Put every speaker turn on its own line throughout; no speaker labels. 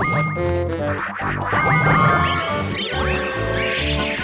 Thank you.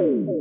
Ooh.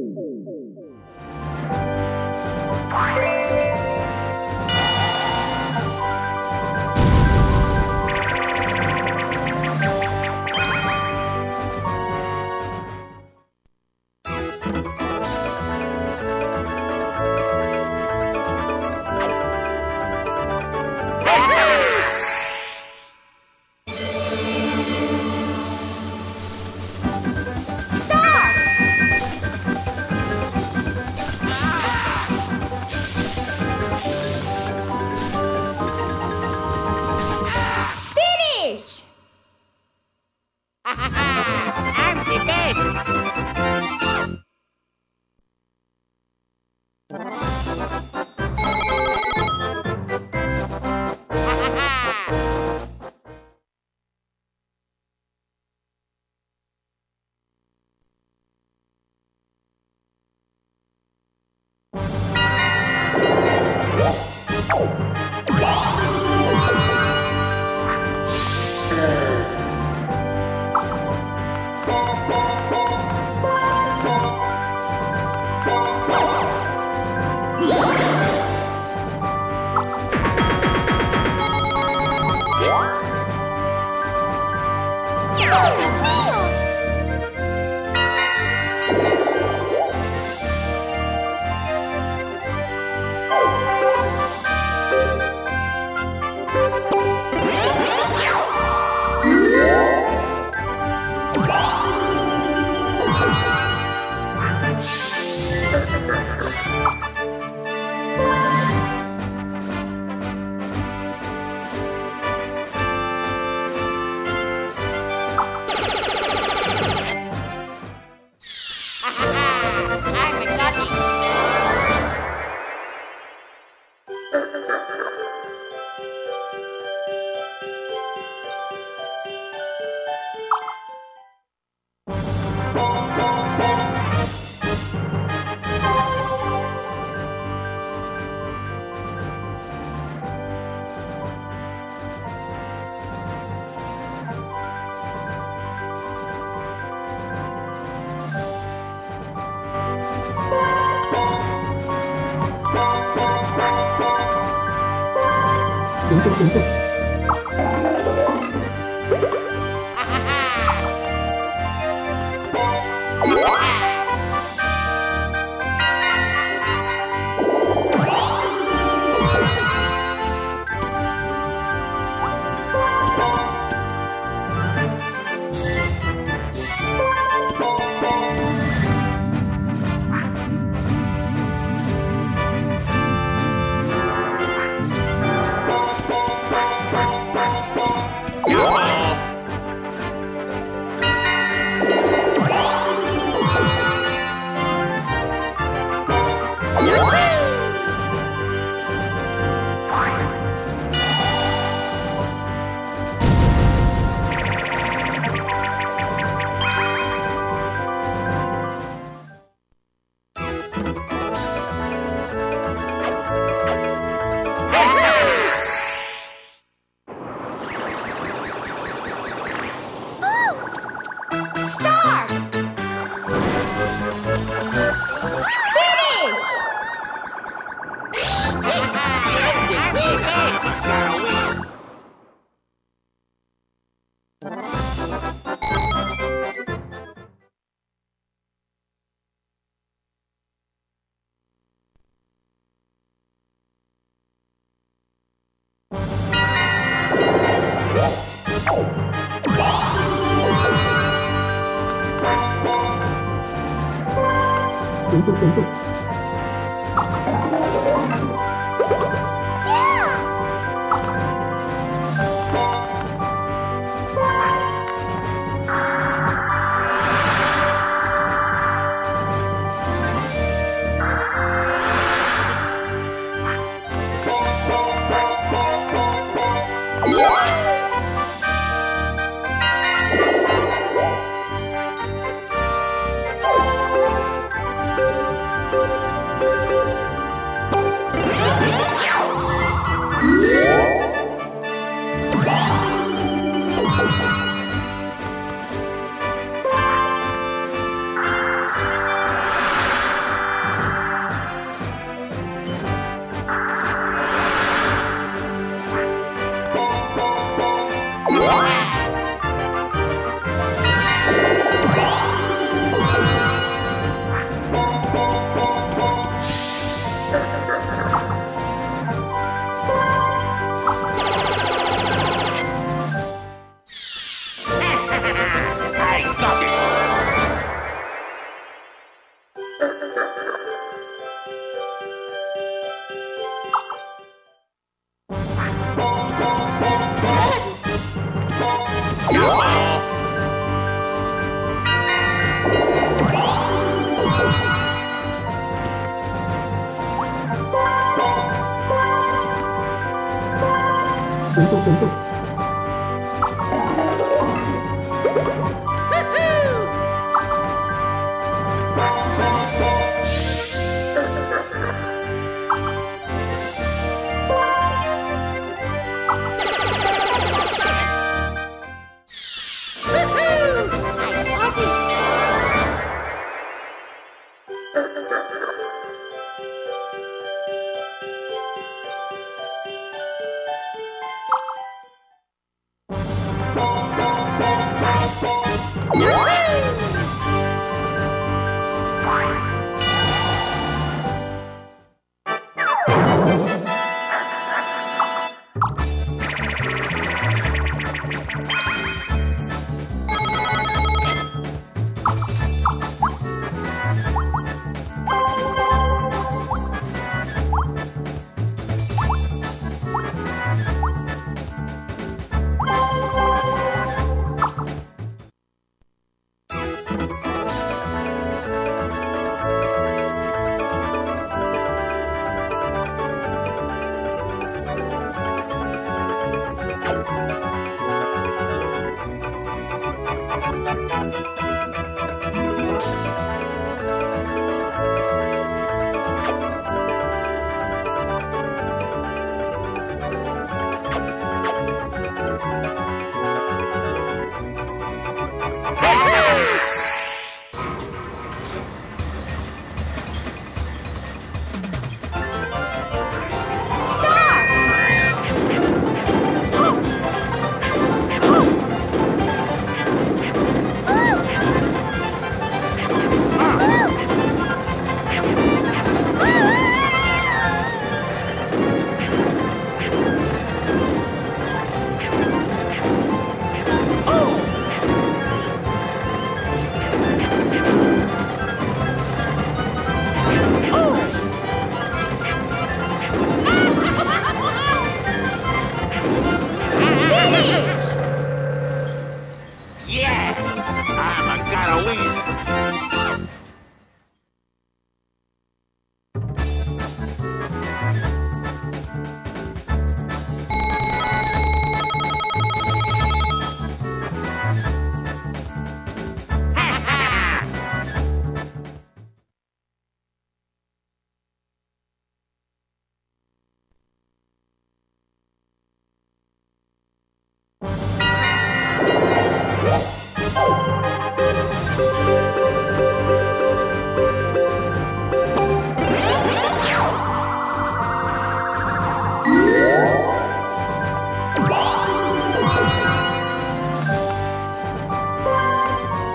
let start! Finish! m u n g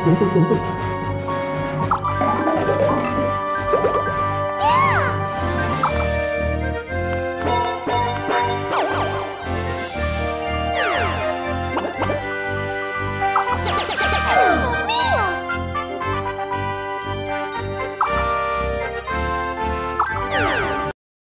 滚滚滚滚。